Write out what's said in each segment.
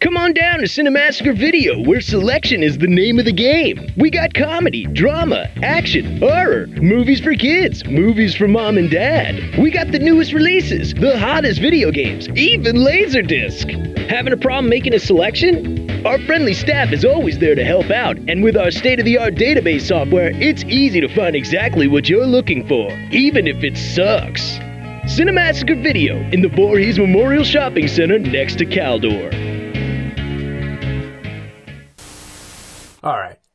Come on down to Cinemassacre Video, where selection is the name of the game. We got comedy, drama, action, horror, movies for kids, movies for mom and dad. We got the newest releases, the hottest video games, even Laserdisc. Having a problem making a selection? Our friendly staff is always there to help out, and with our state of the art database software, it's easy to find exactly what you're looking for, even if it sucks. Cinemassacre Video in the Voorhees Memorial Shopping Center next to Caldor.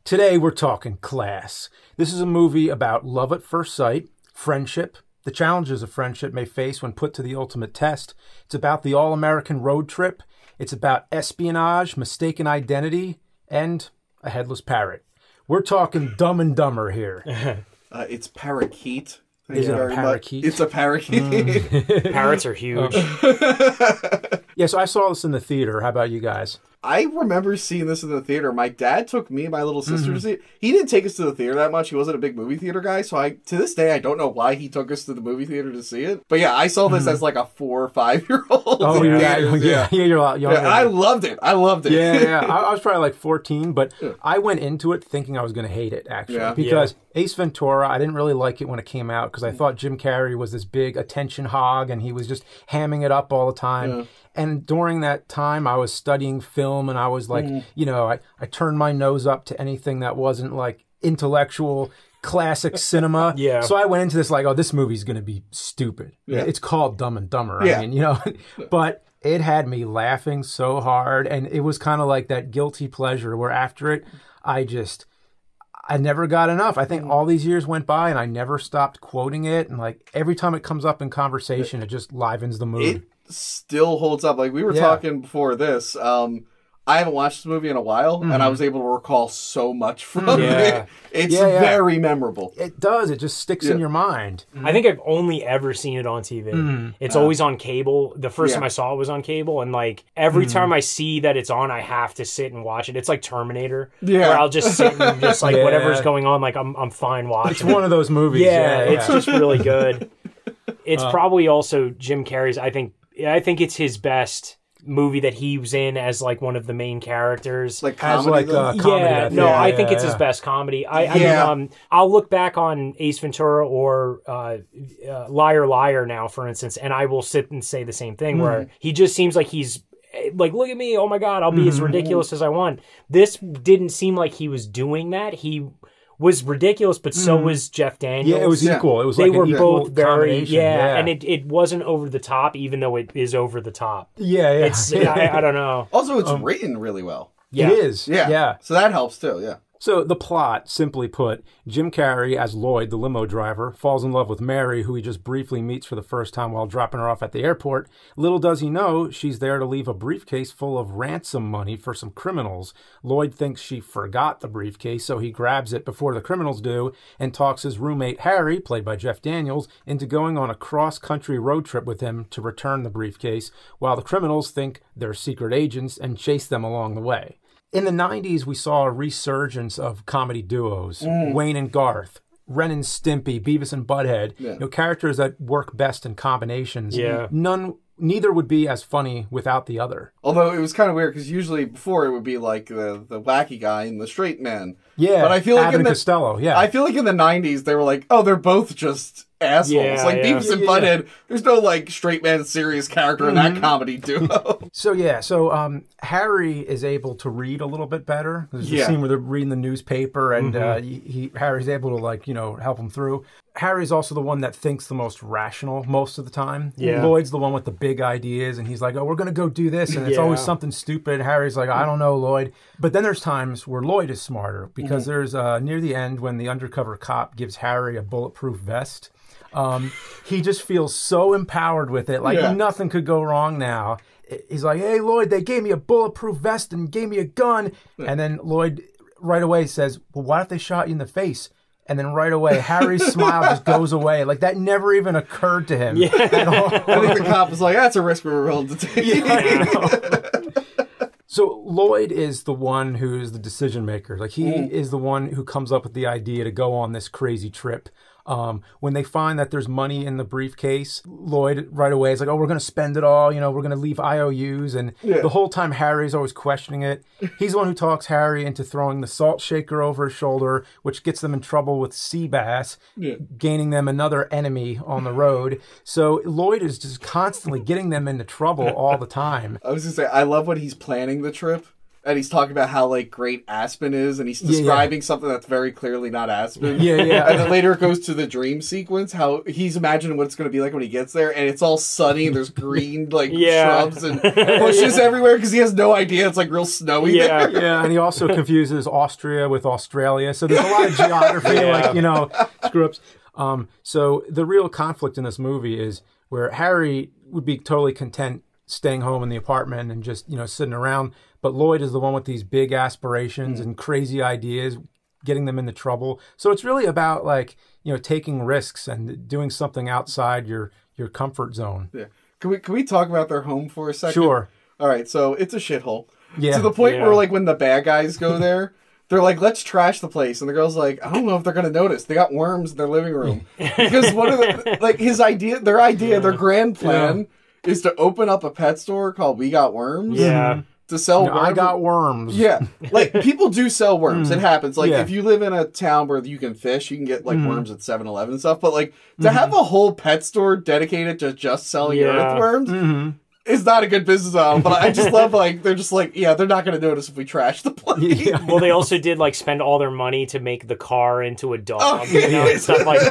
Today we're talking class. This is a movie about love at first sight, friendship, the challenges a friendship may face when put to the ultimate test. It's about the all American road trip. It's about espionage, mistaken identity, and a headless parrot. We're talking dumb and dumber here. Uh, it's parakeet. Thank Is it a very much. parakeet? Mm. It's a parakeet. Parrots are huge. Yeah, so I saw this in the theater. How about you guys? I remember seeing this in the theater. My dad took me and my little sister Mm-hmm. to see it. He didn't take us to the theater that much. He wasn't a big movie theater guy. So I, to this day, I don't know why he took us to the movie theater to see it. But yeah, I saw this as like a four or five year old. Mm-hmm. Oh, yeah, theaters, yeah, yeah, you're a lot younger. Yeah, I loved it. I loved it. yeah, yeah. I, I was probably like 14, but I went into it thinking I was going to hate it actually Yeah. because Ace Ventura. I didn't really like it when it came out because I thought Jim Carrey was this big attention hog and he was just hamming it up all the time. And during that time, I was studying film and I was like, mm. you know, I, I turned my nose up to anything that wasn't like intellectual classic cinema. Yeah. So I went into this like, oh, this movie's going to be stupid. yeah. It's called Dumb and Dumber. Yeah. I mean, you know, but it had me laughing so hard and it was kind of like that guilty pleasure where after it I just I never got enough. I think mm. all these years went by and I never stopped quoting it and like every time it comes up in conversation it just livens the mood. It still holds up. Like we were Yeah. talking before this. Um, I haven't watched this movie in a while, and I was able to recall so much from Yeah. it. It's Mm-hmm. Yeah, yeah. very memorable. it does. It just sticks in your mind. I think I've only ever seen it on TV. It's always on cable. The first Yeah. time I saw it was on cable, and like every time I see that it's on, I have to sit and watch it. It's like Terminator, Yeah. where I'll just sit and just like Yeah. whatever's going on, like I'm I'm fine watching. It's one of those movies. yeah, Yeah, it's just really good. It's Uh, probably also Jim Carrey's. I think I think it's his best movie that he was in as like one of the main characters. Like Has comedy. like uh, comedy. yeah, I think. no, I Yeah, think it's his best comedy. I, I mean, um, I'll look back on Ace Ventura or uh, uh, Liar Liar now, for instance, and I will sit and say the same thing Hmm. where he just seems like he's eh, like, look at me, oh my god, I'll be as Hmm. ridiculous as I want. This didn't seem like he was doing that. He was ridiculous, but so was Jeff Daniels. Yeah, it was Yeah. equal. It was They like an were equal both very combination. yeah, and it, it wasn't over the top, even though it is over the top. yeah, yeah. It's I, I don't know. Also, it's Um, written really well. Yeah. It is. Yeah. yeah. So that helps too. Yeah. So the plot, simply put, Jim Carrey as Lloyd, the limo driver, falls in love with Mary, who he just briefly meets for the first time while dropping her off at the airport. Little does he know, she's there to leave a briefcase full of ransom money for some criminals. Lloyd thinks she forgot the briefcase, so he grabs it before the criminals do and talks his roommate Harry, played by Jeff Daniels, into going on a cross-country road trip with him to return the briefcase, while the criminals think they're secret agents and chase them along the way. In the 90s, we saw a resurgence of comedy duos Mm. Wayne and Garth, Ren and Stimpy, Beavis and Butthead. You know, characters that work best in combinations. Yeah. None, neither would be as funny without the other. Although it was kind of weird because usually before it would be like the the wacky guy and the straight man. Yeah. But I feel like Abbott in the- Costello. Yeah. I feel like in the '90s they were like, oh, they're both just assholes. Yeah, like yeah. Beavis and Yeah, Butthead. There's no like straight man serious character in Mm-hmm. that comedy duo. So yeah, so um, Harry is able to read a little bit better. There's a Yeah. scene where they're reading the newspaper, and uh, he, he Harry's able to like you know help him through. Harry's also the one that thinks the most rational most of the time. Yeah. Lloyd's the one with the big ideas, and he's like, "Oh, we're gonna go do this," and it's always something stupid. Harry's like, "I don't know, Lloyd." But then there's times where Lloyd is smarter because there's uh, near the end when the undercover cop gives Harry a bulletproof vest. Um, he just feels so empowered with it, like Yeah. nothing could go wrong now. He's like, "Hey, Lloyd, they gave me a bulletproof vest and gave me a gun," and then Lloyd right away says, "Well, what if they shot you in the face?" And then right away, Harry's smile just goes away. Like that never even occurred to him at all. I think the cop was like, that's a risk we're willing to take. So Lloyd is the one who's the decision maker. Like he Mm. is the one who comes up with the idea to go on this crazy trip. Um, when they find that there's money in the briefcase, Lloyd right away is like, "Oh, we're going to spend it all. You know, we're going to leave IOUs." And Yeah. the whole time, Harry's always questioning it. He's the one who talks Harry into throwing the salt shaker over his shoulder, which gets them in trouble with Seabass, Yeah. gaining them another enemy on the road. So Lloyd is just constantly getting them into trouble all the time. I was gonna say, I love when he's planning the trip. And he's talking about how like great Aspen is, and he's Yeah, yeah. describing something that's very clearly not Aspen. Yeah, yeah. And then later it goes to the dream sequence, how he's imagining what it's going to be like when he gets there, and it's all sunny and there's green like Yeah. shrubs and bushes everywhere because he has no idea it's like real snowy Yeah. there. Yeah, and he also confuses Austria with Australia. So there's a lot of geography, Yeah. like, you know, screw ups. Um, so the real conflict in this movie is where Harry would be totally content staying home in the apartment and just, you know, sitting around. But Lloyd is the one with these big aspirations mm. and crazy ideas, getting them into trouble. So it's really about like, you know, taking risks and doing something outside your your comfort zone. Yeah. Can we can we talk about their home for a second? Sure. All right, so it's a shithole. Yeah. To the point Yeah. where like when the bad guys go there, they're like, "Let's trash the place," and the girl's like, "I don't know if they're gonna notice. They got worms in their living room." because one of the like his idea, their idea, their grand plan is to open up a pet store called We Got Worms. Yeah. To sell You know, I got worms. Yeah, like people do sell worms. It happens. Like Yeah. if you live in a town where you can fish, you can get like worms at 7-Eleven and stuff. But like to have a whole pet store dedicated to just selling Yeah. earthworms Mm-hmm. is not a good business model. But I just love like they're just like yeah, they're not going to notice if we trash the place. Yeah. Well, they also did like spend all their money to make the car into a dog, Oh, you know, yeah. and stuff like.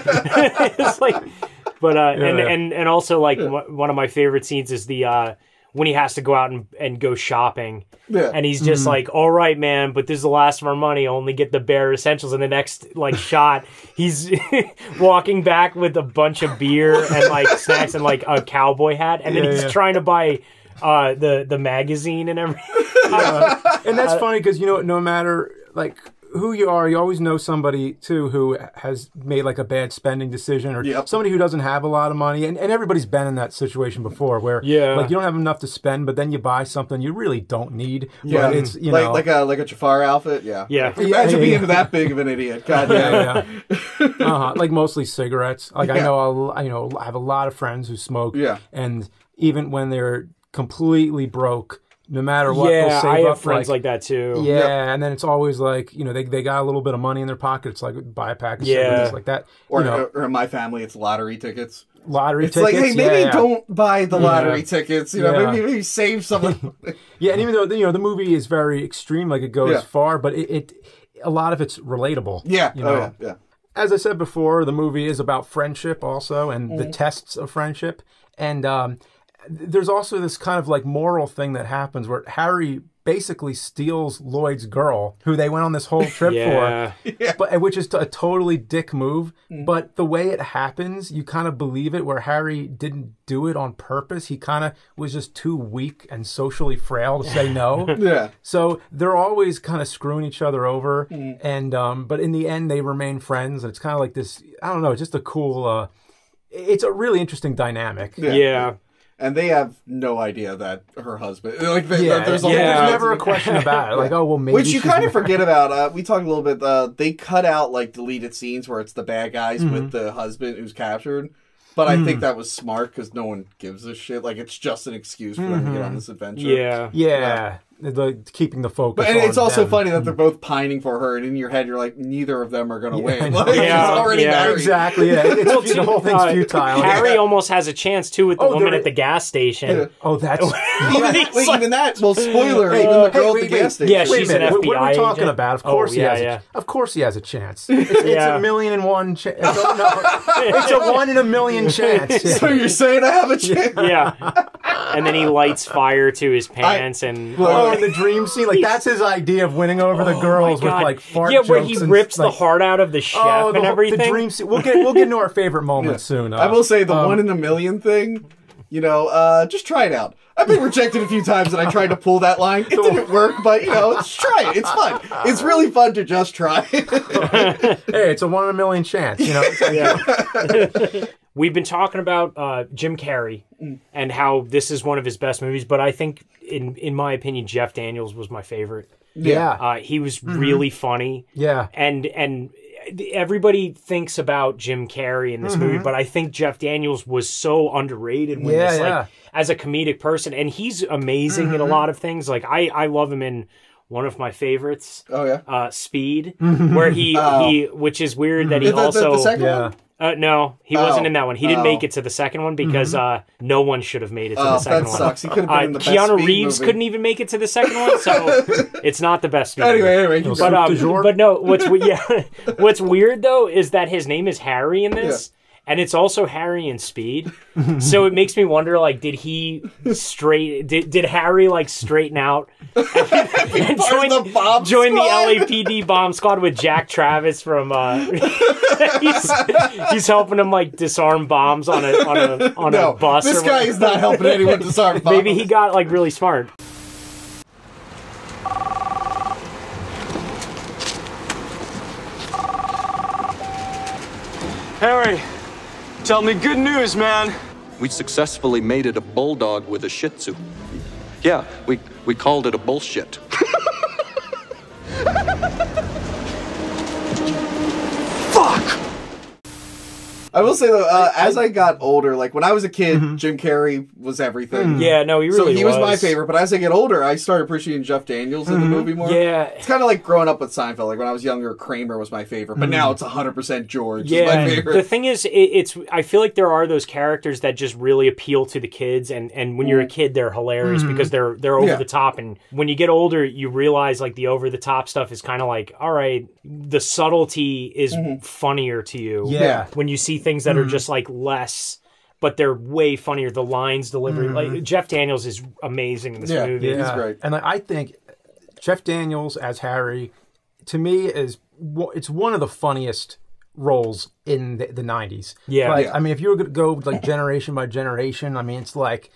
it's like, but uh, and Yeah. and and also like one one of my favorite scenes is the uh when he has to go out and, and go shopping, Yeah. and he's just like, "All right, man, but this is the last of our money. I only get the bare essentials." And the next like shot, he's walking back with a bunch of beer and like snacks and like a cowboy hat, and then he's yeah. trying to buy uh the the magazine and everything. and that's funny because you know no matter like who you are you always know somebody too who has made like a bad spending decision or Yep. somebody who doesn't have a lot of money and, and everybody's been in that situation before where Yeah. like you don't have enough to spend but then you buy something you really don't need Yeah, but it's you like know like a like a Jafar outfit. Yeah, Yeah. Imagine Yeah, yeah, being yeah. that big of an idiot. God damn. yeah, yeah. uh-huh. like mostly cigarettes like i Yeah. know a l- I know I have a lot of friends who smoke Yeah. and even when they're completely broke no matter what yeah, save I have up friends like, that too. Yeah, and then it's always like you know they, they got a little bit of money in their pocket. It's like buy a pack of Yeah. cigarettes like that. Or, you know, or in my family, it's lottery tickets. lottery It's tickets. like, hey, maybe yeah, yeah. don't buy the lottery tickets. You know, Yeah. maybe, maybe save some. Yeah, and even though you know the movie is very extreme, like it goes Yeah. far, but it, it a lot of it's relatable. yeah, you oh, yeah, yeah. As I said before, the movie is about friendship also, and the tests of friendship, and um, th- there's also this kind of like moral thing that happens where Harry basically steals Lloyd's girl, who they went on this whole trip Yeah. for. but which is a totally dick move. But the way it happens, you kind of believe it. Where Harry didn't do it on purpose, he kind of was just too weak and socially frail to say no. Yeah. So they're always kind of screwing each other over, and um, but in the end they remain friends. And it's kind of like this. I don't know, just a cool. Uh, it's a really interesting dynamic. Yeah. Yeah. And they have no idea that her husband, like, they, Yeah, there's a yeah, whole there's Yeah. never a question about it. Like, oh well, maybe Which you kind of forget about. Uh, we talked a little bit. Uh, they cut out like deleted scenes where it's the bad guys Mm-hmm. with the husband who's captured. But I Mm. think that was smart because no one gives a shit. Like it's just an excuse for them to Mm-hmm. get on this adventure. Yeah. Yeah, the, keeping the focus. But and it's also them. funny that they're both pining for her, and in your head you're like, neither of them are going to I win. Like, Yeah, she's already yeah. married. exactly. Yeah, it's, the whole thing's Uh, futile. Harry almost has a chance too with the Oh, woman at the gas station. Oh, that's Even, wait, like- even that. Well, spoiler. Hey, even the hey, girl wait, at the wait. gas station. Yeah, Wait she's a an minute. What, what are we talking agent? about? Of Oh, course he has. yeah. A, of course he has a chance. It's, it's Yeah. a million and one chance. it's a one in a million chance. so you're saying I have a chance? Yeah. And then he lights fire to his pants and In the dream scene, like that's his idea of winning over the girls Oh my with God. like fart yeah, where he jokes and, rips the like, heart out of the chef oh, the, and whole- everything. The dream scene. We'll get we'll get into our favorite moments soon. Uh, I will say the um, one in a million thing. You know, uh, just try it out. I've been rejected a few times, and I tried to pull that line. It didn't work, but you know, just try it. It's fun. It's really fun to just try. hey, it's a one in a million chance. You know. yeah. we've been talking about uh, Jim Carrey and how this is one of his best movies, but I think in in my opinion, Jeff Daniels was my favorite. Yeah. Uh, he was really funny. Yeah. and and everybody thinks about Jim Carrey in this movie, but I think Jeff Daniels was so underrated when Mm-hmm. Yeah, this, yeah. like as a comedic person, and he's amazing in a Mm-hmm. lot of things. Like I I love him in one of my favorites, Oh yeah. uh, Speed, Mm-hmm. where he Oh. he which is weird that he The, the- the also second Yeah. One. uh, no he wasn't Oh. in that one. He didn't Oh. make it to the second one because uh, no one should have made it to Oh, the second that one. sucks. He could have been Uh, in the Keanu Speed Reeves movie. couldn't even make it to the second one, so it's not the best. Speed Anyway, movie. anyway, But, um, but no, what's yeah, what's weird though is that his name is Harry in this, and it's also Harry and Speed. so it makes me wonder, like, did he straight? Did, did Harry like straighten out and, and join the bomb join squad? the LAPD bomb squad with Jack Travis from? Uh, he's, he's helping him like disarm bombs on a on a on no, a bus. this or guy is not helping anyone disarm bombs. Maybe he got like really smart. Harry, tell me good news, man. We successfully mated a bulldog with a shih tzu. Yeah, we, we called it a bullshit. I will say though, uh, as I got older, like when I was a kid, mm-hmm. Jim Carrey was everything. Hmm. Yeah, no, he really. So he was. my favorite, but as I get older, I started appreciating Jeff Daniels in the mm-hmm. movie more. Yeah. It's kind of like growing up with Seinfeld. Like when I was younger, Kramer was my favorite, but mm-hmm. now it's 100% George is my Yeah, favorite. the thing is, it, it's. I feel like there are those characters that just really appeal to the kids, and and when you're a mm. kid, they're hilarious because they're they're over Yeah. the top, and when you get older, you realize like the over the top stuff is kind of like, all right, the subtlety is funnier to you. Yeah. when you see things that are just like less. But they're way funnier. The lines delivery, like Jeff Daniels, is amazing in this Yeah, movie. yeah. He's great. And I I think Jeff Daniels as Harry, to me, is it's one of the funniest roles in the, the 90s. Yeah. Like, Yeah. I mean, if you were going to go like generation by generation, I mean, it's like,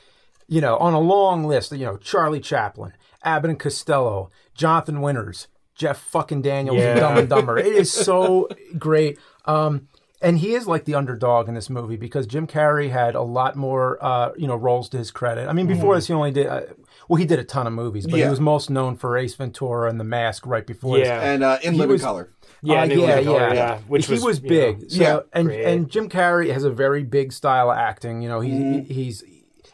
you know, on a long list, you know, Charlie Chaplin, Abbott and Costello, Jonathan Winters, Jeff fucking Daniels, Yeah. and Dumb and Dumber. It is so great. Um, and he is like the underdog in this movie because Jim Carrey had a lot more, uh, you know, roles to his credit. I mean, before this, he only did, uh, well, he did a ton of movies, but Yeah. he was most known for Ace Ventura and The Mask right before this. Yeah. and uh, in He Living was- Color. Yeah, Uh, yeah, Color, yeah, yeah, which he was, was, you big. know, so, Yeah, and great. and Jim Carrey has a very big style of acting. You know, he, Mm-hmm. he's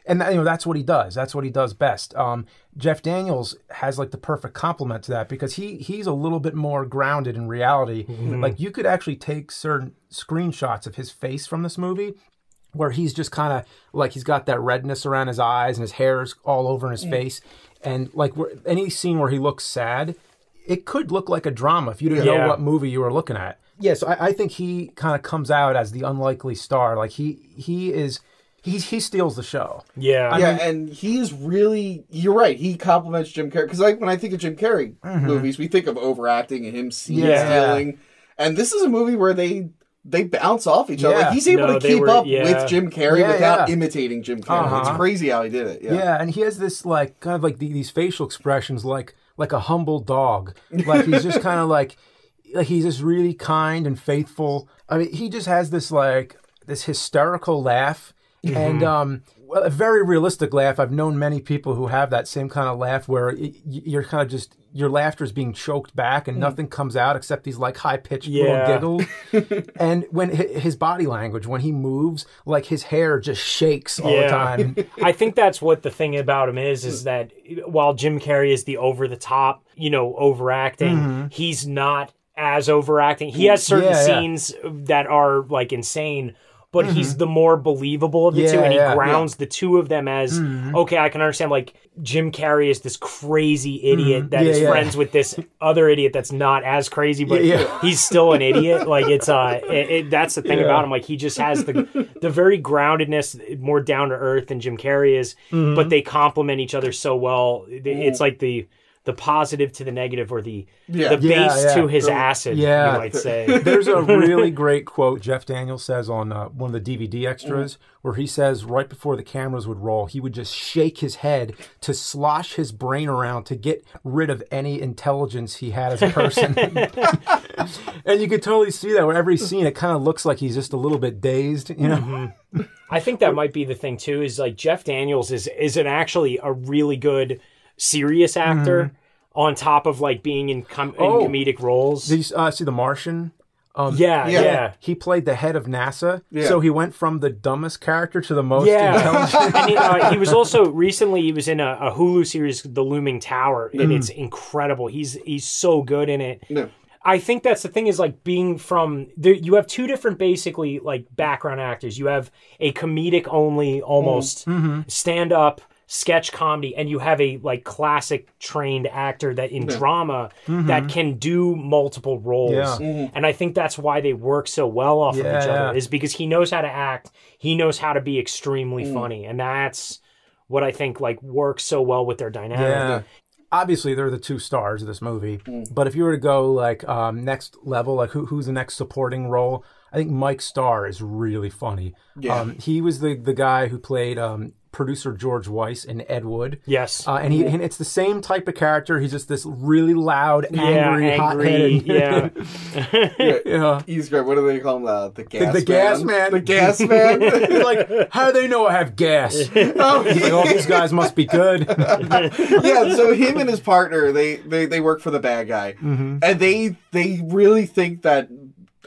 and that, you know that's what he does. That's what he does best. Um, Jeff Daniels has like the perfect complement to that because he he's a little bit more grounded in reality. Mm-hmm. Like you could actually take certain screenshots of his face from this movie where he's just kind of like he's got that redness around his eyes and his hair is all over in his face and like where, any scene where he looks sad it could look like a drama if you didn't Yeah. know what movie you were looking at yeah so i, I think he kind of comes out as the unlikely star like he he is he, he steals the show yeah, yeah, and he is really. You're right. He compliments Jim Carrey because, like, when I think of Jim Carrey movies, we think of overacting and him scene Mm-hmm. Yeah. stealing. And this is a movie where they they bounce off each other. Yeah. Like he's able No, to keep were- up yeah. with Jim Carrey Yeah, without yeah. imitating Jim Carrey. Uh-huh. It's crazy how he did it. Yeah. Yeah, and he has this like kind of like the, these facial expressions, like like a humble dog. Like he's just kind of like like he's just really kind and faithful. I mean, he just has this like this hysterical laugh, and mm-hmm. um, a very realistic laugh. I've known many people who have that same kind of laugh where y- y- you're kind of just your laughter is being choked back and mm. nothing comes out except these like high pitched Yeah. little giggles. and when his body language, when he moves, like his hair just shakes all the time. I think that's what the thing about him is, is that while Jim Carrey is the over the top, you know, overacting, mm-hmm. he's not as overacting. He has certain Yeah, yeah. scenes that are like insane. But he's the more believable of the two, and he yeah, grounds the two of them as okay. I can understand. Like Jim Carrey is this crazy idiot that is Yeah, yeah. friends with this other idiot that's not as crazy, but Yeah, yeah. he's still an idiot. Like it's uh, it, it, that's the thing about him. Like he just has the the very groundedness, more down to earth than Jim Carrey is. Mm-hmm. But they complement each other so well. It- It's like the the positive to the negative or the Yeah. the base yeah. to his The- acid, yeah. you might say. There's a really great quote Jeff Daniels says on uh, one of the DVD extras where he says right before the cameras would roll, he would just shake his head to slosh his brain around to get rid of any intelligence he had as a person. and you could totally see that where every scene it kind of looks like he's just a little bit dazed, you know. I think that might be the thing too. Is like Jeff Daniels is is an actually a really good serious actor on top of like being in, com- in Oh. comedic roles. Did you uh, see The Martian? yeah, Yeah. yeah, He played the head of NASA, Yeah. so he went from the dumbest character to the most yeah. intelligent. and he, uh, he was also recently he was in a, a Hulu series, The Looming Tower, and it's incredible. He's he's so good in it. No. I think that's the thing is like being from there, you have two different basically like background actors. You have a comedic only almost stand up sketch comedy and you have a like classic trained actor that in drama that can do multiple roles. Yeah. And I think that's why they work so well off of each Yeah. other is because he knows how to act, he knows how to be extremely funny and that's what I think like works so well with their dynamic. Yeah. Obviously, they're the two stars of this movie. Mm. But if you were to go like um, next level, like who, who's the next supporting role? I think Mike Starr is really funny. Yeah. Um, he was the the guy who played um, producer George Weiss in Ed Wood. Yes. Uh, and he and it's the same type of character. He's just this really loud, angry, yeah, hot-headed. Yeah. yeah. He's great. What do they call him? Uh, the gas the man. gas man. The gas man. He's like, how do they know I have gas? oh, he's like, oh, these guys must be good. yeah, so him and his partner, they they, they work for the bad guy, Mm-hmm. and they they really think that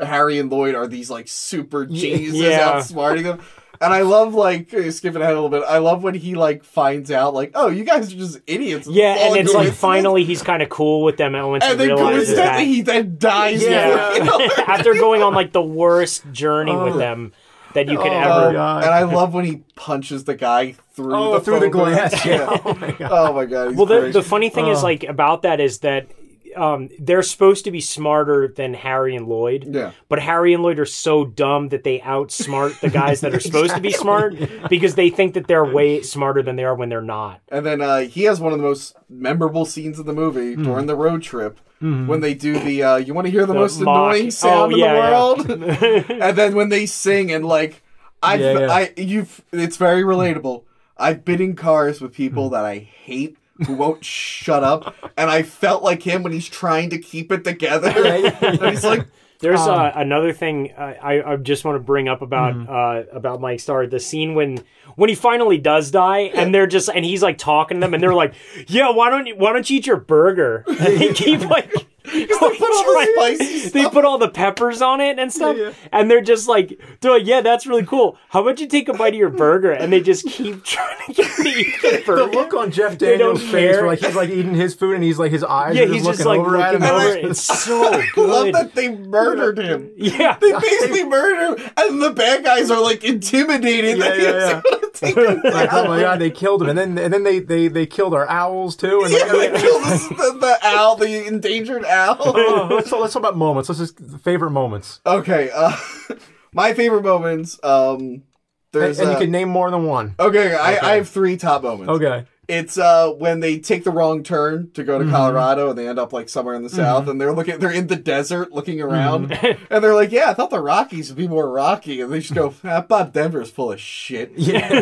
Harry and Lloyd are these like super geniuses Yeah. outsmarting them. And I love like uh, skipping ahead a little bit. I love when he like finds out like, oh, you guys are just idiots. Yeah, and it's like finally he's kind of cool with them and once and he then realizes that. he then dies. Yeah. before- After going on like the worst journey with them that you could Oh, ever. God. and I love when he punches the guy through Oh, the through the phone booth. glass. Yeah. Oh my god. Oh my god. Well, the, the funny thing is like about that is that um, they're supposed to be smarter than Harry and Lloyd. Yeah. But Harry and Lloyd are so dumb that they outsmart the guys that are supposed to be smart because they think that they're way smarter than they are when they're not. And then uh, he has one of the most memorable scenes of the movie Hmm. during the road trip when they do the. Uh, you want to hear the, most mock- annoying sound oh, in yeah, the yeah. world? and then when they sing and like, I've, Yeah, yeah. I you've it's very relatable. I've been in cars with people that I hate who won't shut up, and I felt like him when he's trying to keep it together. and he's like, There's Um, uh, another thing uh, I, I just want to bring up about Mm-hmm. uh, about Mike Starr. The scene when when he finally does die, and they're just and he's like talking to them, and they're like, "Yeah, why don't you why don't you eat your burger?" And they keep like. They put all the spicy They put all the peppers on it and stuff, and they're just like, they're like, "Yeah, that's really cool. How about you take a bite of your burger?" And they just keep trying to get him to eat the The look on Jeff Daniels' face, where like he's like eating his food and he's like his eyes yeah, are just he's looking just like over at him. over. It's so I love that they murdered him. Yeah, They basically murdered him, and the bad guys are like intimidated. Yeah, that yeah, yeah. gonna take him Like, oh my god, they killed him, and then and then they they, they killed our owls too. And Yeah, like, they kill the, the, owl, the endangered owl. Oh, let's talk, let's talk about moments. Let's just favorite moments, okay, uh, my favorite moments. Um, and, there's and you uh, can name more than one. okay, I, I have three top moments. Okay, It's uh when they take the wrong turn to Mm-hmm. go to Colorado and they end up like somewhere in the south and they're looking they're in the desert looking around Mm-hmm. and they're like, Yeah, I thought the Rockies would be more rocky and they just go, ah, Bob Denver's full of shit. yeah.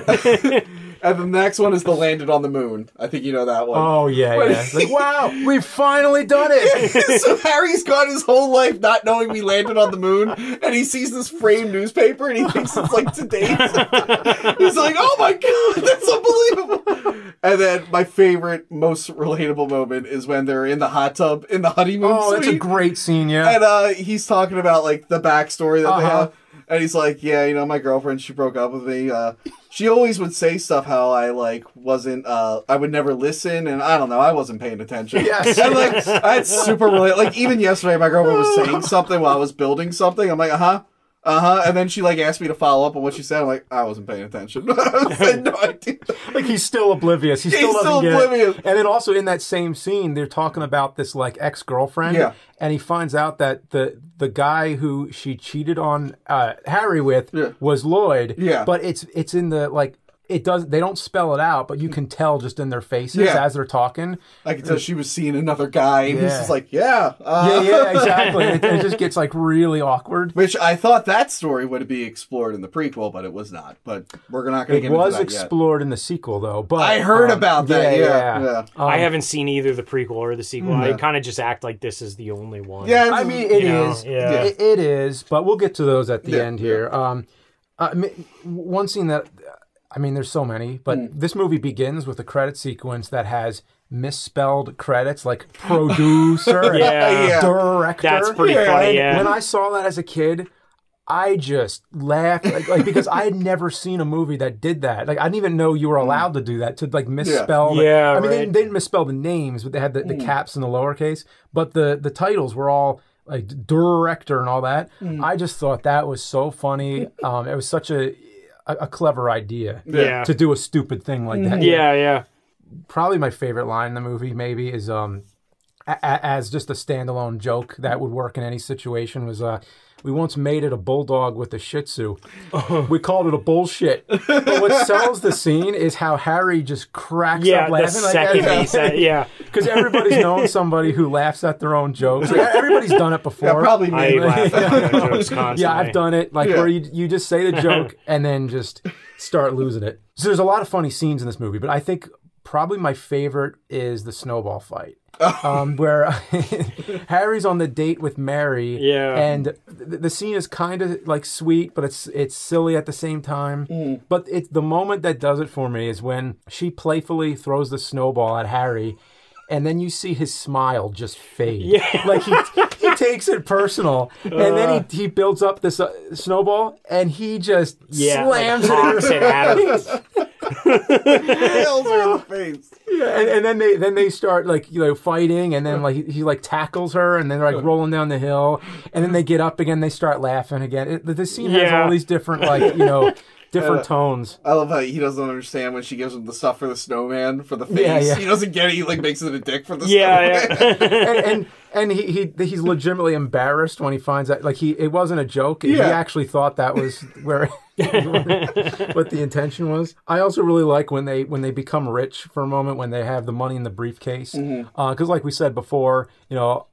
And the next one is the landed on the moon. I think you know that one. Oh yeah, But- yeah. Like wow, we've finally done it. so Harry's gone his whole life not knowing we landed on the moon, and he sees this framed newspaper and he thinks it's like today. He's like, "Oh my god, that's unbelievable!" And then my favorite, most relatable moment is when they're in the hot tub in the honeymoon Oh, that's a great scene. Yeah. and uh, he's talking about like the backstory that they Uh-huh. have, and he's like, "Yeah, you know, my girlfriend, she broke up with me. Uh, she always would say stuff how I like wasn't, uh, I would never listen, and I don't know, I wasn't paying attention." Yes. and like that's super relatable. Like even yesterday, my girlfriend was saying something while I was building something. I'm like, uh huh. Uh huh. And then she like asked me to follow up on what she said. I'm like, I wasn't paying attention. I had no idea. like he's still oblivious. He He's still doesn't still oblivious. It. And then also in that same scene, they're talking about this like ex girlfriend. Yeah. And he finds out that the the guy who she cheated on uh, Harry with Yeah. was Lloyd. Yeah. But it's it's in the like it does. They don't spell it out, but you can tell just in their faces Yeah. as they're talking. I could tell she was seeing another guy, and he's just like, "Yeah, uh, Yeah, yeah, exactly. it, it just gets like really awkward. Which I thought that story would be explored in the prequel, but it was not. But we're not going to It get was into that yet. It was explored in the sequel, though. But I heard um, about that. Yeah, yeah. I Um, haven't seen either the prequel or the sequel. I kind of just act like this is the only one. Yeah, I mean, it is. Yeah. It, it is. But we'll get to those at the Yeah, end here. Um, I mean, one scene that, I mean, there's so many, but Hmm. this movie begins with a credit sequence that has misspelled credits like producer and Yeah. Yeah. director. That's pretty Yeah. funny. Yeah. When I saw that as a kid, I just laughed like, like because I had never seen a movie that did that. Like I didn't even know you were allowed to do that to like misspell. the- Yeah, I mean they, right. they didn't misspell the names, but they had the, the caps and the lowercase. But the the titles were all like director and all that. I just thought that was so funny. Um, it was such a a, a clever idea. Yeah. To do a stupid thing like that. yeah, yeah. Probably my favorite line in the movie maybe is um a- a- as just a standalone joke that would work in any situation was uh we once made it a bulldog with a shih tzu. We called it a bullshit. But what sells the scene is how Harry just cracks Yeah, up the laughing second he said, yeah. because everybody's known somebody who laughs at their own jokes. Like, everybody's done it before. Yeah, probably I me. laugh at my jokes constantly. Yeah, I've done it. Like Yeah. where you you just say the joke and then just start losing it. So there's a lot of funny scenes in this movie, but I think probably my favorite is the snowball fight. um, where Harry's on the date with Mary, Yeah. and th- the scene is kind of like sweet, but it's it's silly at the same time. But it's the moment that does it for me is when she playfully throws the snowball at Harry, and then you see his smile just fade. Yeah. like he he takes it personal, and then he he builds up this uh, snowball, and he just Yeah, slams like, it. it at him. Nails her in the face. and, and then they then they start like you know fighting, and then like he, he like tackles her, and then they're like rolling down the hill, and then they get up again, they start laughing again. It, the, the scene has all these different like you know different uh, tones. I love how he doesn't understand when she gives him the stuff for the snowman for the face. Yeah, yeah. He doesn't get it. He like makes it a dick for the Yeah, snowman. yeah. and and, and he, he he's legitimately embarrassed when he finds out like he it wasn't a joke. Yeah. He actually thought that was where what the intention was. I also really like when they when they become rich for a moment when they have the money in the briefcase mm-hmm. uh, because like we said before, you know.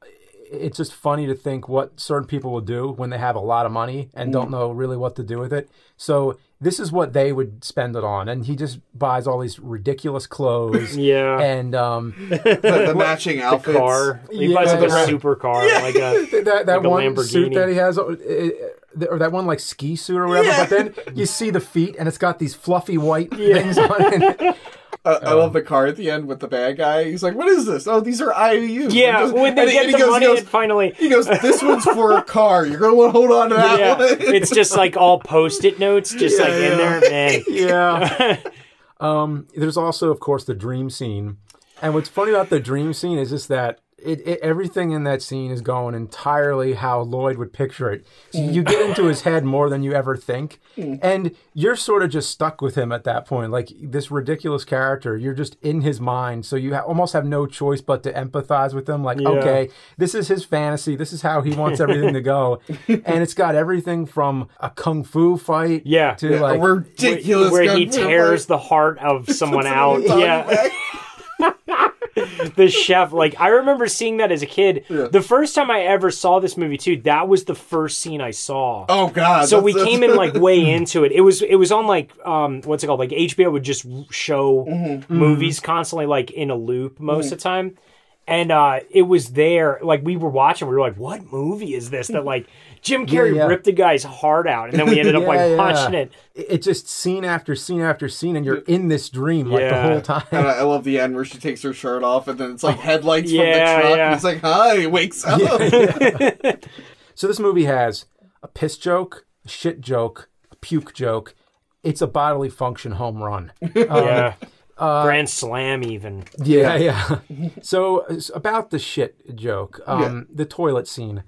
It's just funny to think what certain people will do when they have a lot of money and mm-hmm. don't know really what to do with it. So this is what they would spend it on, and he just buys all these ridiculous clothes. Yeah. and um, the, the matching outfits. car. He Yeah, buys like a yeah. super car, like a that that Like a one suit that he has, uh, uh, or that one like ski suit or whatever. Yeah. But then you see the feet, and it's got these fluffy white things on it. Uh, I love the car at the end with the bad guy. He's like, "What is this? Oh, these are IOUs." yeah. And When they and he- get and the goes, money, he goes, finally. he goes, "This one's for a car. You're gonna want to hold on to that Yeah, one." it's just like all post-it notes, just like in there, man. yeah. um, there's also, of course, the dream scene, and what's funny about the dream scene is just that. It, it, everything in that scene is going entirely how Lloyd would picture it. So you get into his head more than you ever think, mm. and you're sort of just stuck with him at that point. Like this ridiculous character, you're just in his mind, so you ha- almost have no choice but to empathize with him. Like, Yeah. okay, this is his fantasy. This is how he wants everything to go, and it's got everything from a kung fu fight, Yeah. to A like ridiculous. where he gun for tears fight. the heart of someone out. in the doggy Yeah, bag. the chef. Like I remember seeing that as a kid. The first time I ever saw this movie too, that was the first scene I saw. Oh God. so that's- we that's- came in like way into it. It was it was on like um what's it called? Like HBO would just show Mm-hmm. movies constantly like in a loop most of the time. And uh it was there like we were watching we were like what movie is this that like Jim Carrey yeah. ripped the guy's heart out and then we ended up like Yeah, yeah. watching it. It's just scene after scene after scene, and you're in this dream like the whole time. I, I love the end where she takes her shirt off, and then it's like headlights Yeah, from the truck, yeah. and it's like, "Hi," he wakes up. So this movie has a piss joke, a shit joke, a puke joke. It's a bodily function home run. yeah. uh, Grand slam even. Yeah, yeah. so about the shit joke, um, the toilet scene.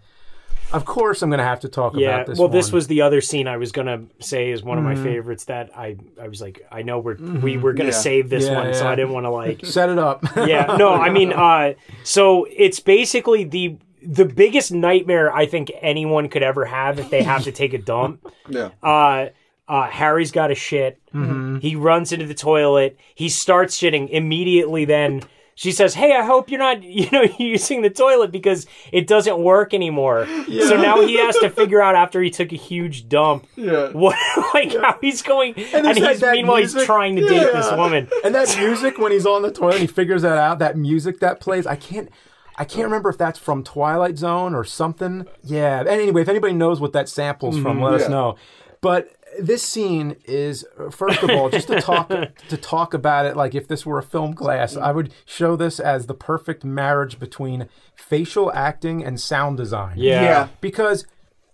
Of course, I'm going to have to talk Yeah. about this. well, this was the other scene I was gonna say is one of Mm-hmm. my favorites. That I I was like I know we're we were gonna Yeah. save this Yeah, one, so. I didn't want to like. set it up. yeah. No, I mean, uh, so it's basically the the biggest nightmare I think anyone could ever have if they have to take a dump. yeah. Uh, Uh, Harry's got a shit. Mm-hmm. He runs into the toilet. He starts shitting immediately. Then she says, "Hey, I hope you're not, you know, using the toilet because it doesn't work anymore." So now he has to figure out after he took a huge dump, Yeah. what, like how he's going, and, that- he's that meanwhile he's trying to date this woman. And that music when he's on the toilet and he figures that out, that music that plays, I can't I can't remember if that's from Twilight Zone or something. Yeah. And anyway, if anybody knows what that sample's from, let us mm-hmm. know. But this scene is uh, first of all just to talk to talk about it like if this were a film class i would show this as the perfect marriage between facial acting and sound design Yeah. Yeah. because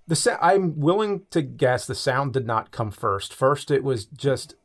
the sa- I'm willing to guess the sound did not come first. First, it was just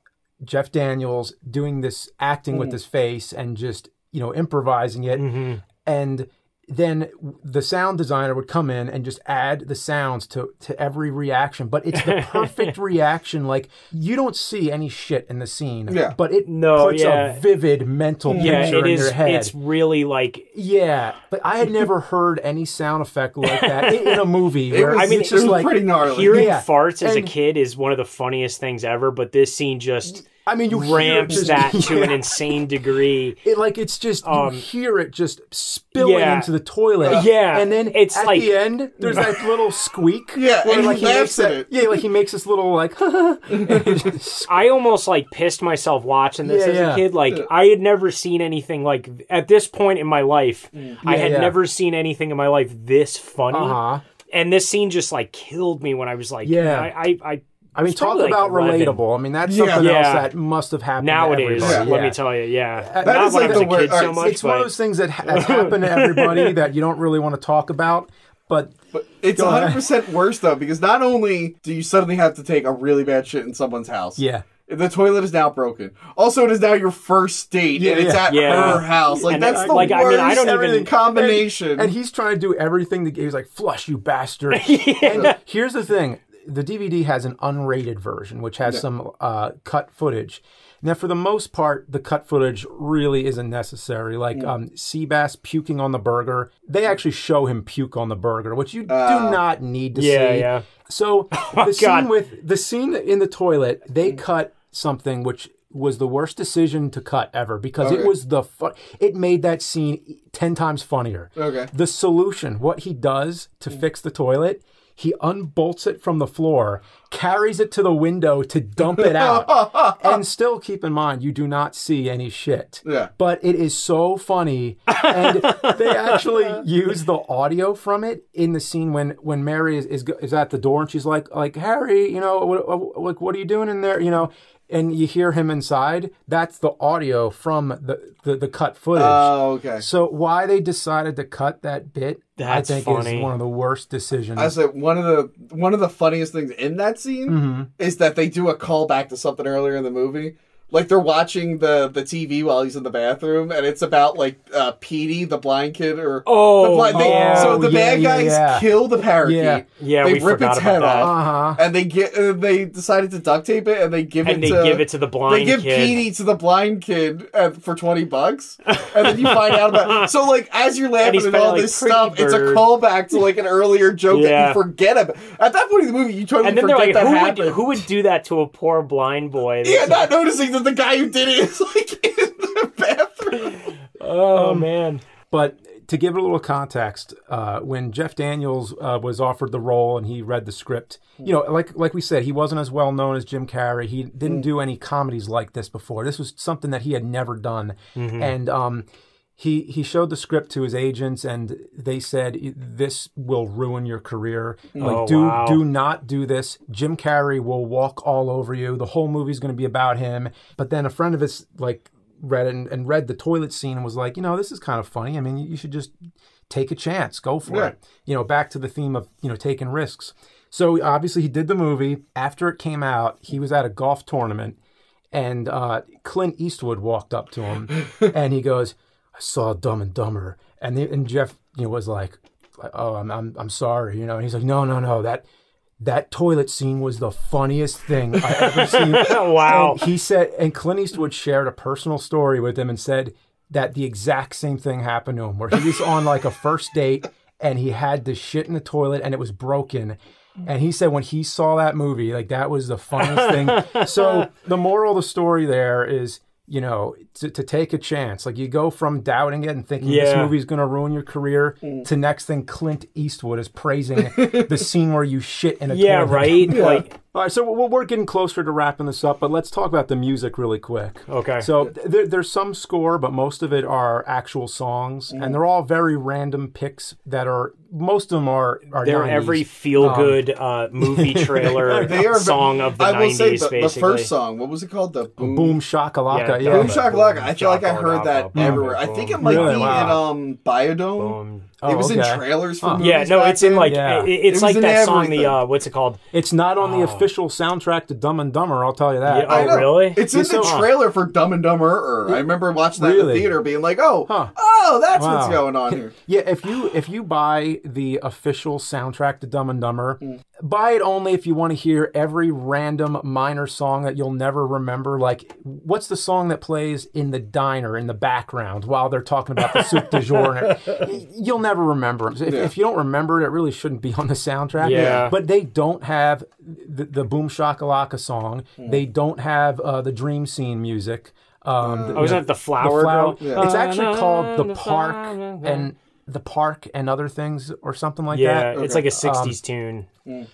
Jeff Daniels doing this acting with mm. his face and just you know improvising it, mm-hmm. and then the sound designer would come in and just add the sounds to to every reaction. But it's the perfect reaction. Like you don't see any shit in the scene, Yeah. but it No, puts yeah. a vivid mental Yeah, picture it in is. your head. It's really like Yeah, but I had never heard any sound effect like that in, in a movie. It Where was, I mean, it's just was like pretty gnarly. hearing Yeah. farts as a kid is one of the funniest things ever. But this scene just I mean, you hear ramps just- that to an insane degree. It like it's just Um, you hear it just spilling yeah. into the toilet. Yeah, and then it's at like- the end there's that little squeak. Yeah, where, and like he makes laughs at that, it. Yeah, like he makes this little like. and it just- I almost like pissed myself watching this Yeah, as yeah. a kid. Like I had never seen anything like at this point in my life. I Mm. Had yeah. never seen anything in my life this funny. uh-huh. And this scene just like killed me when I was like, Yeah. I, I, I, I mean, talk probably, like, about 11. relatable. I mean, that's Yeah. something Yeah. else that must have happened Now to it is. Let me tell you, yeah. That Not is when like I was the a wor- kid so alright, much, It's one of those things that ha- that's happened to everybody that you don't really want to talk about. But But it's 100% worse though because not only do you suddenly have to take a really bad shit in someone's house. yeah, The toilet is now broken. Also, it is now your first date, Yeah, and it's yeah. at Yeah. her house. Like And, that's uh, the like, I worst mean, I don't even- everything combination. and he's trying to do everything. To, he's like, "Flush, you bastard!" And here's the thing: the DVD has an unrated version, which has some uh, cut footage. Now, for the most part, the cut footage really isn't necessary. Like um, Seabass puking on the burger, they actually show him puke on the burger, which you do not need to Yeah, see. yeah. So the God. scene with the scene in the toilet, they cut something which was the worst decision to cut ever because it was the fu- it made that scene 10 times funnier. Okay. The solution, what he does to fix the toilet, he unbolts it from the floor, carries it to the window to dump it out. and still keep in mind you do not see any shit. Yeah. But it is so funny and they actually use the audio from it in the scene when when Mary is is, is at the door and she's like like Harry, you know, what, what, like what are you doing in there, you know? And you hear him inside. That's the audio from the the, the cut footage. Oh, okay. So why they decided to cut that bit, That's I think funny. is one of the worst decisions. I said one of the one of the funniest things in that scene Mm-hmm. is that they do a callback to something earlier in the movie. Like they're watching the the TV while he's in the bathroom, and it's about like uh, Petey, the blind kid, or Oh, the blind, they, yeah. so the Yeah, bad guys yeah. kill the parakeet. Yeah. Yeah, they we rip its head off, Uh-huh. and they get uh, they decided to duct tape it, and they give And it they to give it to the blind They give kid. Petey to the blind kid uh, for twenty bucks, and then you find out about. So like as you're laughing he's at all like, this Pretty stuff, it's a callback to like an earlier joke that you forget about. At that point in the movie, you totally And then they're forget like, that who happened. would, who would do that to a poor blind boy? yeah, not noticing that the guy who did it is like in the bathroom. oh, Um, man. But to give it a little context, uh, when Jeff Daniels uh, was offered the role and he read the script, you know, like like we said, he wasn't as well known as Jim Carrey. He didn't do any comedies like this before. This was something that he had never done, and um, he he showed the script to his agents, and they said this will ruin your career. Like, Oh, do wow. do not do this. Jim Carrey will walk all over you. The whole movie's going to be about him. But then a friend of his like read it and, and read the toilet scene and was like, you know, this is kind of funny. I mean, you, you should just take a chance, go for Yeah. it. You know, back to the theme of you know taking risks. So obviously he did the movie. After it came out, he was at a golf tournament, and uh, Clint Eastwood walked up to him, and he goes, "I saw Dumb and Dumber," and the, and Jeff you know was like, "Oh, I'm I'm I'm sorry," you know, and he's like, "No, no, no, that." That toilet scene was the funniest thing I ever seen. Wow. And he said, and Clint Eastwood shared a personal story with him and said that the exact same thing happened to him, where he was on like a first date and he had the shit in the toilet and it was broken. And he said when he saw that movie, like that was the funniest thing. So the moral of the story there is, you know, to, to take a chance. Like you go from doubting it and thinking this Yeah. movie's going to ruin your career mm. to next thing Clint Eastwood is praising the scene where you shit in a Yeah, toilet. right. Like All right, so we're, we're getting closer to wrapping this up, but let's talk about the music really quick. Okay. So there, there's some score, but most of it are actual songs, Mm-hmm. and they're all very random picks that are. Most of them are are they're 90s. every feel good uh, movie trailer They are song of the I will 90s, say the, the first song. What was it called? The boom. Boom shakalaka. Yeah, Yeah, Boom shakalaka. I feel like I heard that boom, everywhere. I think it might Really? be Wow. in um Biodome. Boom. Oh, it was okay. in trailers for Huh. movies. Yeah, no, back it's in like Yeah. it- it's It like that song. everything. The uh, what's it called? It's not on the official soundtrack to Dumb and Dumber. I'll tell you that. Yeah, Oh, know. really? It's in Yeah, so- the trailer for Dumb and Dumber. I remember watching that in the theater, being like, "Oh, Huh. oh, that's what's going on here." Yeah, if you if you buy the official soundtrack to Dumb and Dumber, Mm. buy it only if you want to hear every random minor song that you'll never remember. Like, what's the song that plays in the diner in the background while they're talking about the soup du jour? And it, you'll never remember 'em. If, Yeah. if you don't remember it, it really shouldn't be on the soundtrack. Yeah. But they don't have the, the Boom Shakalaka song. Mm. They don't have uh, the Dream Scene music. Um, the- Oh, isn't it the the flower? flower. girl? It's actually called the park and the park and other things or something like Yeah, that. Yeah, it's like a '60s tune.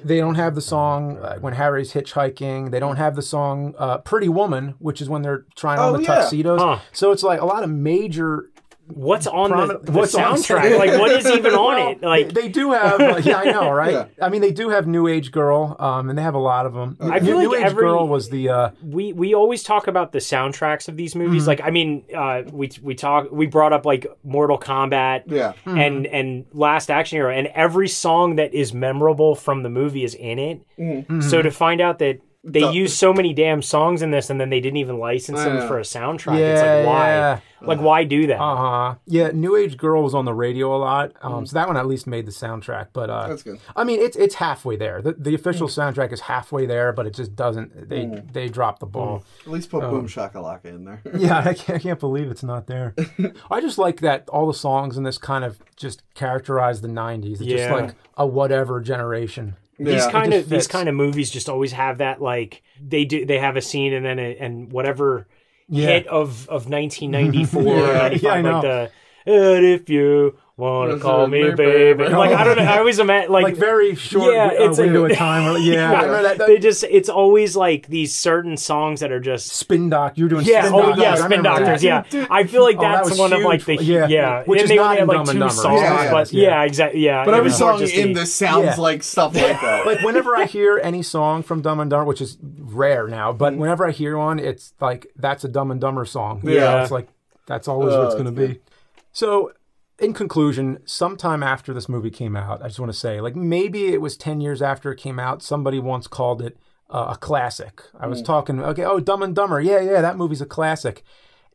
They don't have the song uh, when Harry's hitchhiking. They don't have the song uh, "Pretty Woman," which is when they're trying on Oh, the yeah. tuxedos. Huh. So it's like a lot of major. What's on the, the what's on soundtrack? the- like, what is even on Well, it? Like, they do have, uh, yeah, I know, right? Yeah. I mean, they do have New Age Girl, um, and they have a lot of them. I feel New like Age every- Girl was the uh, we we always talk about the soundtracks of these movies. Mm-hmm. Like, I mean, uh, we we talk we brought up like Mortal Kombat, Yeah. Mm-hmm. and and Last Action Hero, and every song that is memorable from the movie is in it. Mm-hmm. So to find out that they The- use so many damn songs in this, and then they didn't even license I them for a soundtrack, it's Yeah, like why? yeah. Like why do that? Uh huh. Yeah, New Age Girl was on the radio a lot, um, so that one at least made the soundtrack. But uh, Mm. That's good. I mean, it's it's halfway there. The, the official Mm. soundtrack is halfway there, but it just doesn't. They they dropped the ball. At least put Oh. Boom Shakalaka in there. Yeah, I can't, I can't believe it's not there. I just like that all the songs in this kind of just characterize the '90s. It's just like a whatever generation. These kind of just these kind of movies just always have that like they do they have a scene and then a, and whatever Yeah. hit of of 1994 Yeah. or 95 Yeah, I know. like the and if you want to Yes, call uh, me me, baby baby. like I don't know I always imagine like, Like very short Yeah, uh, it's a- window of time. where- Yeah, I remember that. that they just it's always like these certain songs that are just Spin Doc. You're doing yeah, Spin oh Doctors. yeah, I Spin. Doctors. Yeah, I feel like Oh, that that's was one of like the yeah, Yeah. yeah. Which and is they not only had like Dumb and two Dumber. songs, Yeah, but yeah. yeah, exactly. Yeah, But every song just in the- this sounds Yeah. like stuff like that. like whenever I hear any song from Dumb and Dumber, which is rare now, but whenever I hear one, it's like that's a Dumb and Dumber song. Yeah. it's like that's always what it's Oh, going to be. So, in conclusion, sometime after this movie came out, I just want to say, like maybe it was ten years after it came out. Somebody once called it uh, a classic. I Mm. was talking, okay, oh, Dumb and Dumber, yeah, yeah, that movie's a classic.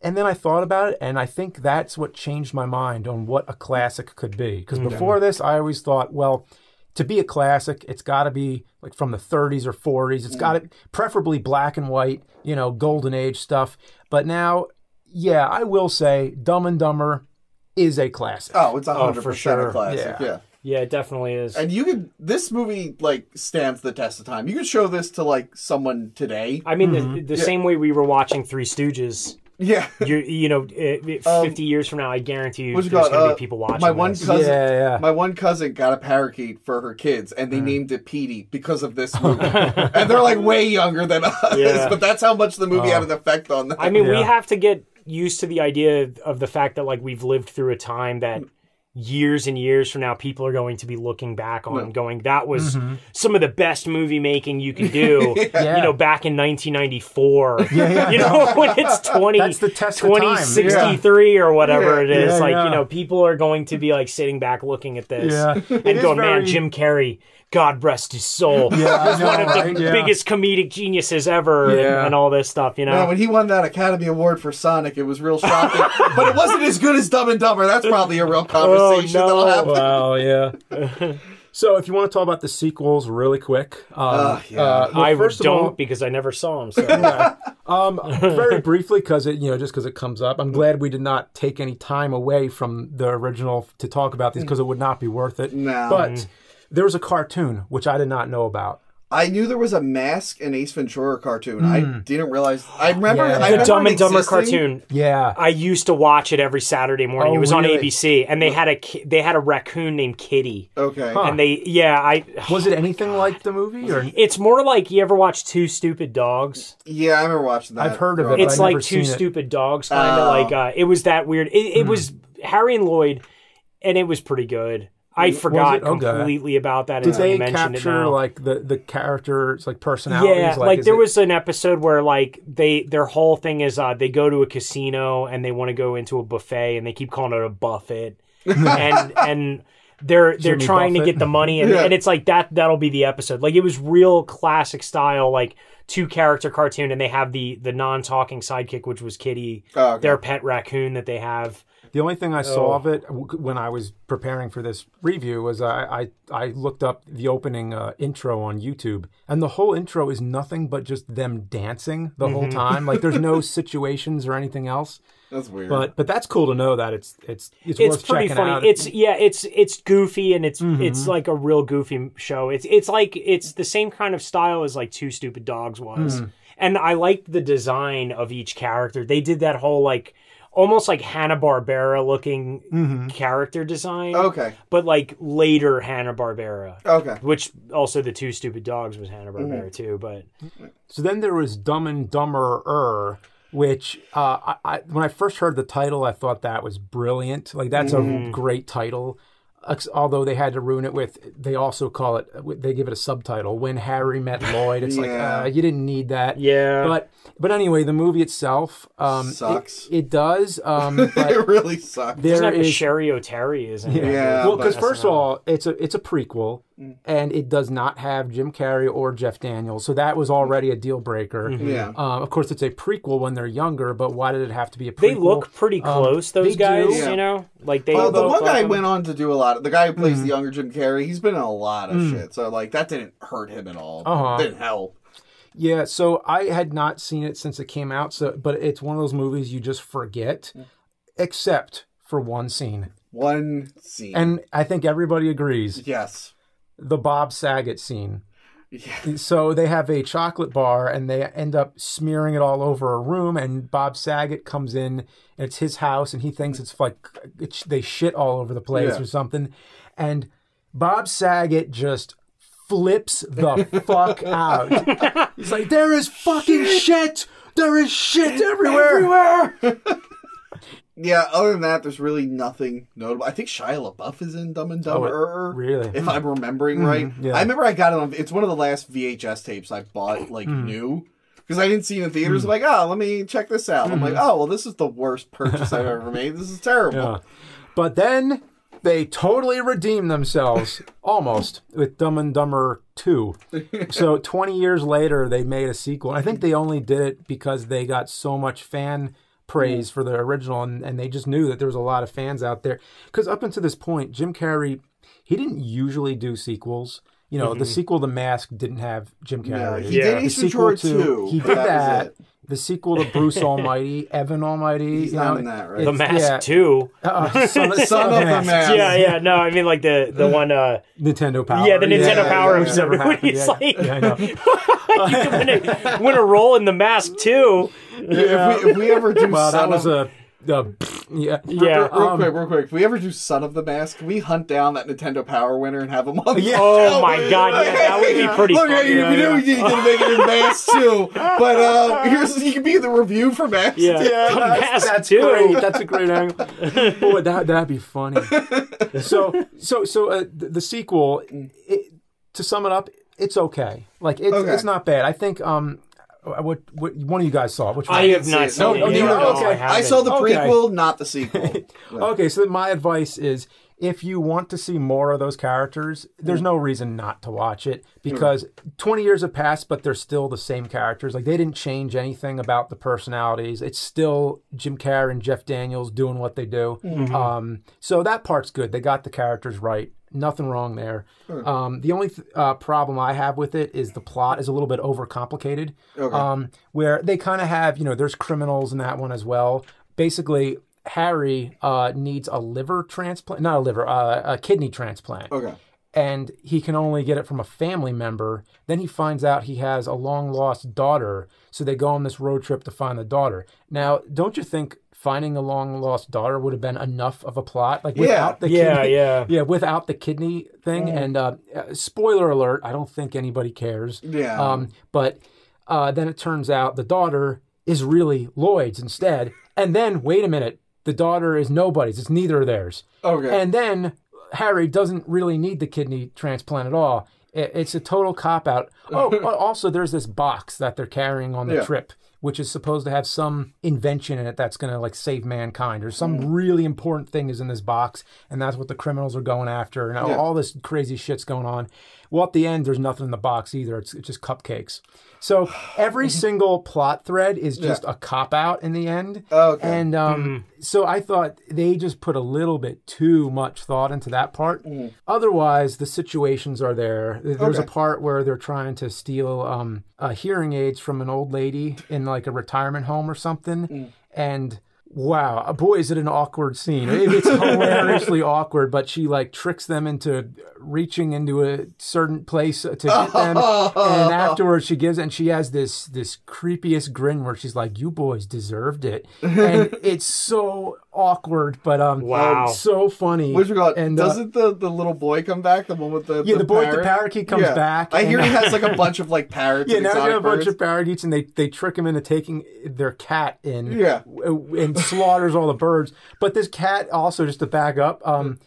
And then I thought about it, and I think that's what changed my mind on what a classic could be. Because before this, I always thought, well, to be a classic, it's got to be like from the 30s or 40s. It's got to preferably black and white, you know, golden age stuff. But now, yeah, I will say Dumb and Dumber is a classic. Oh, it's a hundred for percent sure. a classic. Yeah. Yeah. yeah, it definitely is. And you could this movie like stands the test of time. You could show this to like someone today. I mean, Mm-hmm. the, the same way we were watching Three Stooges. Yeah. You you know, it, it- Um, fifty years from now, I guarantee you, there's going to Uh, be people watching. my one this. cousin, Yeah, yeah. my one cousin got a parakeet for her kids, and Mm. they named it Petey because of this movie. and they're like way younger than us, Yeah. but that's how much the movie had Oh. an effect on them. I mean, we have to get used to the idea of the fact that like we've lived through a time that years and years from now people are going to be looking back on going that was Mm-hmm. some of the best movie making you can do Yeah. you know back in 1994 Yeah, yeah, you know when it's 20 That's the test of time. 2063 or whatever it is Yeah, like yeah. you know people are going to be like sitting back looking at this Yeah. And is going man Jim Carrey God rest his soul Yeah, I was know, one of the right? Yeah. biggest comedic geniuses ever and- Yeah. and, all this stuff you know Man, when he won that Academy Award for Sonic, it was real shocking. but it wasn't as good as Dumb and Dumber. That's probably a real conversation Oh, no. that'll happen. Wow, yeah. so, if you want to talk about the sequels really quick, um, Uh, yeah. uh, well, I don't all, because I never saw them. So. um, very briefly, because it, you know, just because it comes up, I'm glad we did not take any time away from the original to talk about these because it would not be worth it. No. But There was a cartoon which I did not know about. I knew there was a Mask and Ace Ventura cartoon. I didn't realize. I remember Yeah. I The The Dumb and Dumber existing. cartoon. Yeah. I used to watch it every Saturday morning. Oh, it was on? ABC, and they had a they had a raccoon named Kitty, Okay. Huh. and they yeah I. was it anything like the movie or It's more like you ever watch Two Stupid Dogs? Yeah, I remember watching that. I've heard of it, growing but. It's like never Two seen it. Stupid Dogs, kind of Oh. like uh, it was that weird. It, it was Harry and Lloyd, and it was pretty good. I forgot Okay. completely about that did until they you mentioned capture now. like the the characters like personalities? Yeah, like, is there it- was an episode where like they their whole thing is uh they go to a casino and they want to go into a buffet and they keep calling it a buffet and and they're they're Jimmy trying to get the money and, Yeah. and it's like that that'll be the episode like it was real classic style like two character cartoon and they have the the non-talking sidekick which was kitty Oh, okay. their pet raccoon that they have The only thing I Oh. saw of it when I was preparing for this review was I I, I looked up the opening uh, intro on YouTube, and the whole intro is nothing but just them dancing the whole Mm-hmm. time. Like there's no situations or anything else. That's weird. But but that's cool to know that it's it's it's, it's worth pretty checking funny. out. It's yeah, it's it's goofy and it's Mm-hmm. it's like a real goofy show. It's it's like it's the same kind of style as like Two Stupid Dogs was. Mm. And I liked the design of each character. They did that whole like almost like Hanna Barbera looking Mm-hmm. character design. okay. But like later Hanna Barbera. Okay. Which also the Two Stupid Dogs was Hanna Barbera Mm-hmm. too, but So then there was Dumb and Dumber, which uh, I, I, when I first heard the title, I thought that was brilliant. Like that's Mm-hmm. a great title. Ex- Although they had to ruin it with, they also call it. They give it a subtitle. When Harry Met Lloyd. It's like uh, you didn't need that. Yeah. But but anyway, the movie itself um, it- Sucks. It, does. Um, but it really sucks. there doesn't have is Cheri Oteri, isn't it? Yeah, well, because first of all, it's a it's a prequel, and it does not have Jim Carrey or Jeff Daniels, so that was already a deal breaker. Yeah. Um, of course, it's a prequel when they're younger, but why did it have to be a prequel? They look pretty close, those Um, they guys, do. Yeah. you know? Like they Well, the one guy them. went on to do a lot. Of, the guy who plays Mm. the younger Jim Carrey, he's been in a lot of shit. So like that didn't hurt him at all. Uh-huh. Didn't help. Yeah, so I had not seen it since it came out, so but it's one of those movies you just forget, except for one scene, One scene. and I think everybody agrees yes. The Bob Saget scene. Yeah. So they have a chocolate bar and they end up smearing it all over a room. And Bob Saget comes in and it's his house and he thinks it's like it's, they shit all over the place Yeah. or something. And Bob Saget just flips the fuck out. He's like, there is fucking shit. There is shit everywhere. everywhere. Yeah, other than that, there's really nothing notable. I think Shia LaBeouf is in Dumb and Dumber. really? If I'm remembering right. Mm-hmm. yeah. I remember I got it on. It's one of the last VHS tapes I bought, like, Mm. new. Because I didn't see it in theaters. I'm like, oh, let me check this out. I'm like, oh, well, this is the worst purchase I've ever made. This is terrible. Mm-hmm. Yeah. But then they totally redeem themselves almost with Dumb and Dumber 2. so 20 years later they made a sequel. I think they only did it because they got so much fan praise for the original and, and they just knew that there was a lot of fans out there cuz up until this point Jim Carrey he didn't usually do sequels. You know, the sequel to Mask didn't have Jim Yeah, Carrey. he Yeah. did The Ace sequel Ventura to 2. he did that. that. The sequel to Bruce Almighty, Evan Almighty. He's you not know, in that, right? The Mask yeah. too. Uh, son, of- Son of the Mask. Yeah, yeah. No, I mean like the the one. uh Nintendo Power. Yeah, the Nintendo yeah, Power yeah, episode. Never when happened. He's Yeah, like, yeah, I know. you can win a, win a role in the Mask too. If, we, if we ever do Well, that was of, a, a yeah. Yeah. real Um, quick, real quick. If we ever do Son of the Mask, we hunt down that Nintendo Power winner and have him on? the Yeah. show? Oh my god, yeah, that would be pretty Look, funny. you, Yeah, you yeah. know you can make it in Mask too, but uh, here's you can be in the review for Mask. Yeah. Yeah, that's, Mask that's too. great. That's a great angle. Boy, that that'd be funny. So, so, so uh, the, the sequel. It, to sum it up, it's okay. Like it's Okay. it's not bad. I think um, what what one of you guys saw? Which one? I have not seen No, it. no, yet. No, okay. I, I saw the Okay. prequel, not the sequel. Okay, so my advice is if you want to see more of those characters, there's Mm. no reason not to watch it because 20 years have passed, but they're still the same characters. Like they didn't change anything about the personalities. It's still Jim Carrey and Jeff Daniels doing what they do. Mm-hmm. Um, so that part's good. They got the characters right. Nothing wrong there. Um, the only th- uh, problem I have with it is the plot is a little bit overcomplicated. Okay. Um, where they kind of have, you know, there's criminals in that one as well. Basically, Harry uh, needs a liver transplant, not a liver, uh, a kidney transplant. Okay. and he can only get it from a family member. Then he finds out he has a long lost daughter, so they go on this road trip to find the daughter. Now, don't you think finding a long lost daughter would have been enough of a plot? Like without the Yeah, kidney, yeah. yeah, without the kidney thing. And uh, uh, spoiler alert, I don't think anybody cares. Yeah. Um, but uh, then it turns out the daughter is really Lloyd's instead. And then wait a minute, the daughter is nobody's. It's neither of theirs. Okay. And then Harry doesn't really need the kidney transplant at all. It's a total cop out. Oh, also there's this box that they're carrying on the Yeah. trip, which is supposed to have some invention in it that's going to like save mankind, or some Mm. really important thing is in this box, and that's what the criminals are going after, and Yeah. all this crazy shit's going on. Well, at the end, there's nothing in the box either. It's, it's just cupcakes. So every single plot thread is just a cop out in the end. Okay. And um, so I thought they just put a little bit too much thought into that part. Otherwise, the situations are there. There's a part where they're trying to steal um, uh, hearing aids from an old lady in like a retirement home or something. And wow, uh, boy, is it an awkward scene. It's hilariously awkward, but she like tricks them into reaching into a certain place to get them. and afterwards, she gives, and she has this this creepiest grin where she's like, "You boys deserved it," and it's so awkward, but um, Wow. so funny. What you got? And uh, Doesn't the, the little boy come back? The one with the Yeah, the boy with the parakeet comes back I hear he has like a bunch of like parrots. Yeah, and now you exotic have a bunch of parakeets, and they, they trick him into taking their cat in. Yeah. and slaughters all the birds. But this cat also, just to back up, um,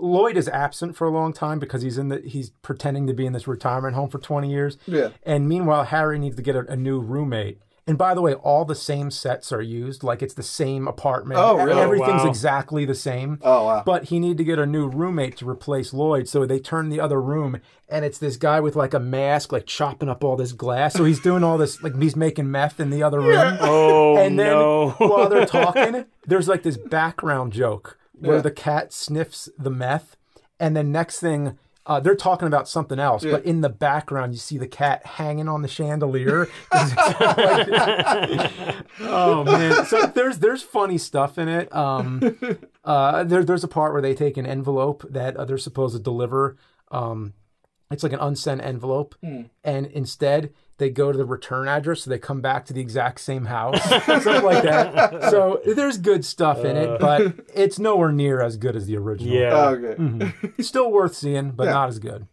Lloyd is absent for a long time because he's in the he's pretending to be in this retirement home for twenty years. Yeah. And meanwhile, Harry needs to get a, a new roommate. And by the way, all the same sets are used. Like it's the same apartment. Oh, really? Everything's Wow. exactly the same. Oh, wow. But he need to get a new roommate to replace Lloyd. So they turn the other room, and it's this guy with like a mask, like chopping up all this glass. So he's doing all this, like he's making meth in the other room. Oh And then no! while they're talking, there's like this background joke where Yeah. the cat sniffs the meth, and then next thing. Uh, they're talking about something else, but in the background you see the cat hanging on the chandelier. oh man! So there's there's funny stuff in it. Um, uh, there, there's a part where they take an envelope that uh, they're supposed to deliver. Um, it's like an unsent envelope, and instead they go to the return address, so they come back to the exact same house, something like that. So there's good stuff in it, uh. but it's nowhere near as good as the original. yeah. Oh, okay. Mm-hmm. Still worth seeing, but Yeah. not as good.